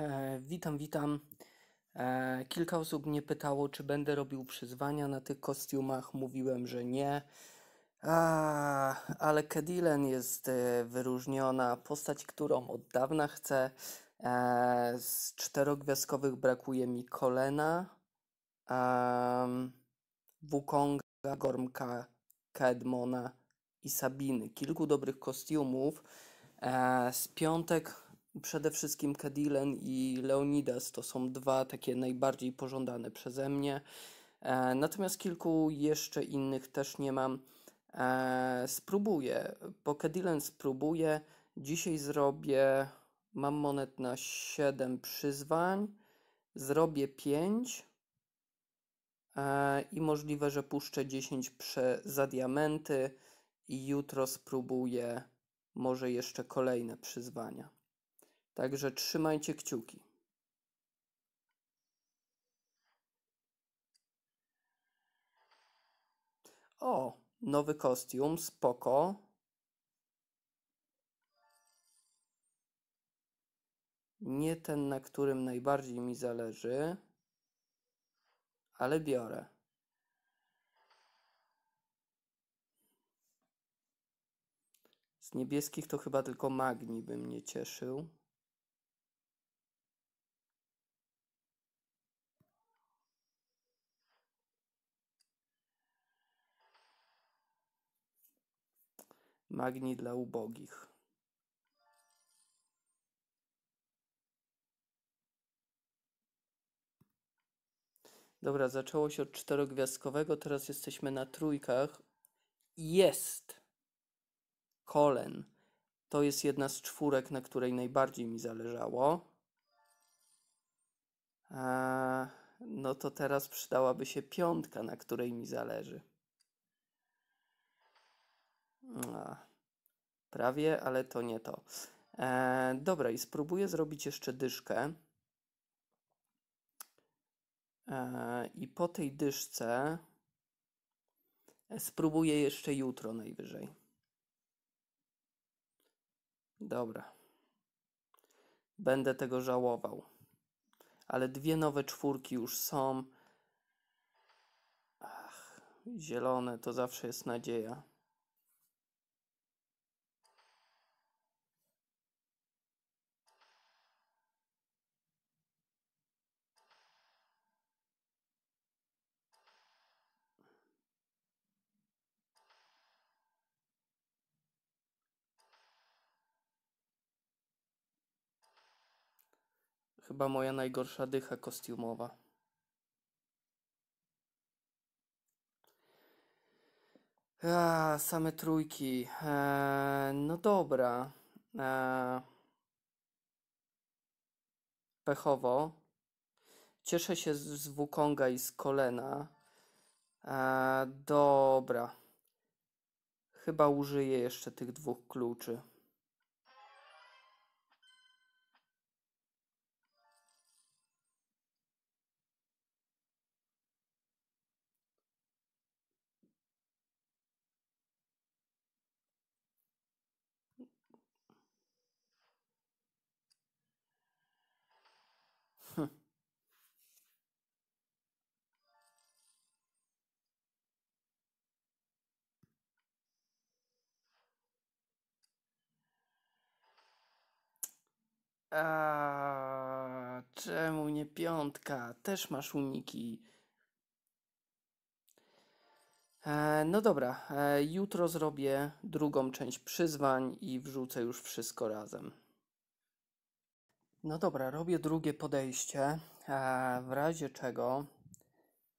E, witam, witam. E, kilka osób mnie pytało, czy będę robił przyzwania na tych kostiumach. Mówiłem, że nie. A, ale Kedilen jest e, wyróżniona. Postać, którą od dawna chcę. E, z czterogwiazdkowych brakuje mi Kolena, um, Wukonga, Gormka, Kedmona i Sabiny. Kilku dobrych kostiumów. E, z piątek przede wszystkim Kadilen i Leonidas to są dwa takie najbardziej pożądane przeze mnie. E, natomiast kilku jeszcze innych też nie mam. E, spróbuję, bo Kadilen spróbuję. Dzisiaj zrobię, mam monet na 7 przyzwań, zrobię 5 e, i możliwe, że puszczę 10 prze, za diamenty i jutro spróbuję może jeszcze kolejne przyzwania. Także trzymajcie kciuki. O, nowy kostium, spoko. Nie ten, na którym najbardziej mi zależy, ale biorę. Z niebieskich to chyba tylko Magni by mnie cieszył. Magni dla ubogich. Dobra, zaczęło się od czterogwiazdkowego, teraz jesteśmy na trójkach. Jest Kolen. To jest jedna z czwórek, na której najbardziej mi zależało. A, no to teraz przydałaby się piątka, na której mi zależy. Prawie, ale to nie to. E, dobra, i spróbuję zrobić jeszcze dyszkę. E, I po tej dyszce spróbuję jeszcze jutro najwyżej. Dobra. Będę tego żałował. Ale dwie nowe czwórki już są. Ach, zielone to zawsze jest nadzieja. Chyba moja najgorsza dycha kostiumowa. A, same trójki. E, no dobra. E, pechowo. Cieszę się z, Wukonga i z Kolena. E, dobra. Chyba użyję jeszcze tych dwóch kluczy. A, czemu nie piątka? Też masz uniki. E, no dobra, e, jutro zrobię drugą część przyzwań i wrzucę już wszystko razem. No dobra, robię drugie podejście, e, w razie czego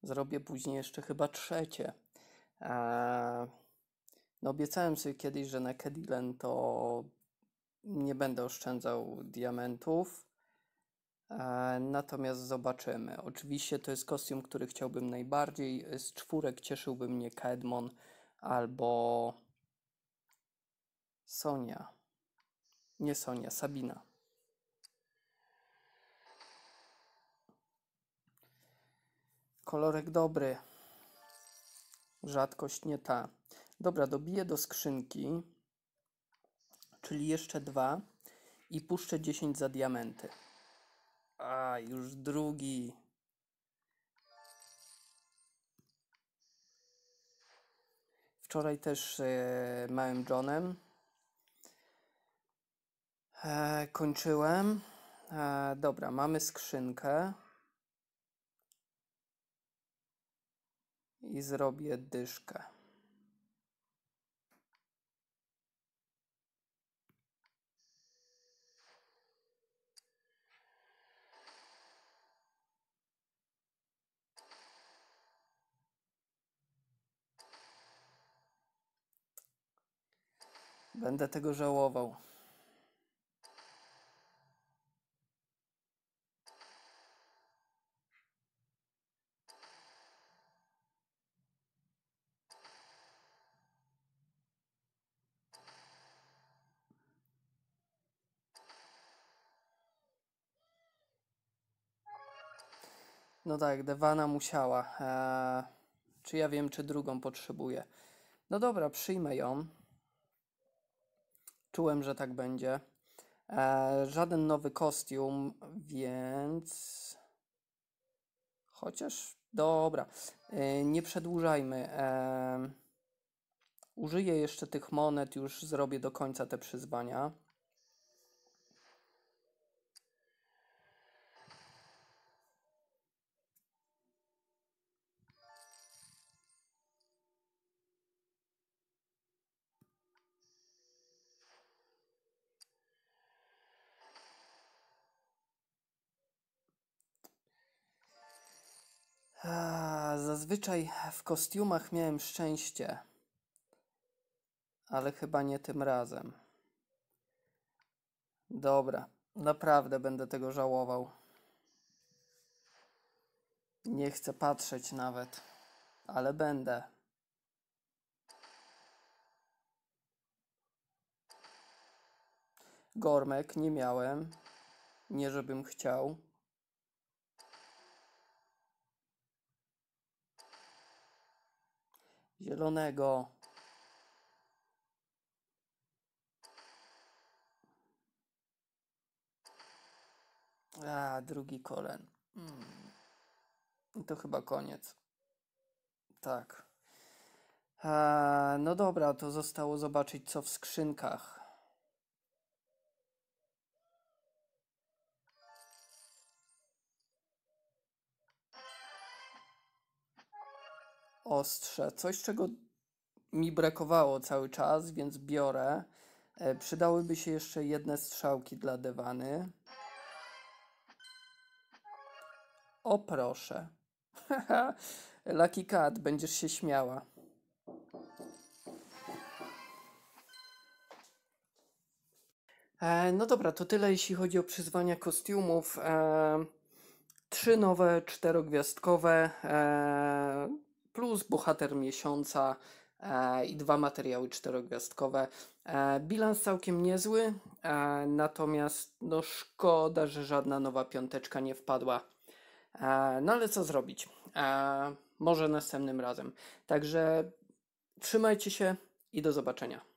zrobię później jeszcze chyba trzecie. E, no obiecałem sobie kiedyś, że na Kedilen to nie będę oszczędzał diamentów. E, natomiast zobaczymy. Oczywiście to jest kostium, który chciałbym najbardziej. Z czwórek cieszyłby mnie Kedmon albo Sonia. Nie Sonia, Sabina. Kolorek dobry. Rzadkość nie ta. Dobra, dobiję do skrzynki, czyli jeszcze dwa i puszczę 10 za diamenty. A, już drugi. Wczoraj też e, małym Johnem e, kończyłem. E, dobra, mamy skrzynkę. I zrobię dyszkę. Będę tego żałował. No tak, Dewana musiała. Eee, czy ja wiem, czy drugą potrzebuję? No dobra, przyjmę ją. Czułem, że tak będzie. E, żaden nowy kostium, więc. Chociaż. Dobra. E, nie przedłużajmy. E, użyję jeszcze tych monet, już zrobię do końca te przyzwania. Zazwyczaj w kostiumach miałem szczęście, ale chyba nie tym razem. Dobra, naprawdę będę tego żałował. Nie chcę patrzeć nawet, ale będę. Gormek nie miałem. Nie żebym chciał. Zielonego. A, drugi kolen. Mm. To chyba koniec. Tak. A, no dobra, to zostało zobaczyć, co w skrzynkach. Ostrze. Coś, czego mi brakowało cały czas, więc biorę. E, przydałyby się jeszcze jedne strzałki dla dywany. O proszę. Lucky Cat, będziesz się śmiała. E, no dobra, to tyle jeśli chodzi o przyzwania kostiumów. E, trzy nowe, czterogwiazdkowe, plus bohater miesiąca e, i dwa materiały czterogwiazdkowe. E, bilans całkiem niezły, e, natomiast no szkoda, że żadna nowa piąteczka nie wpadła. No ale co zrobić? Może następnym razem. Także trzymajcie się i do zobaczenia.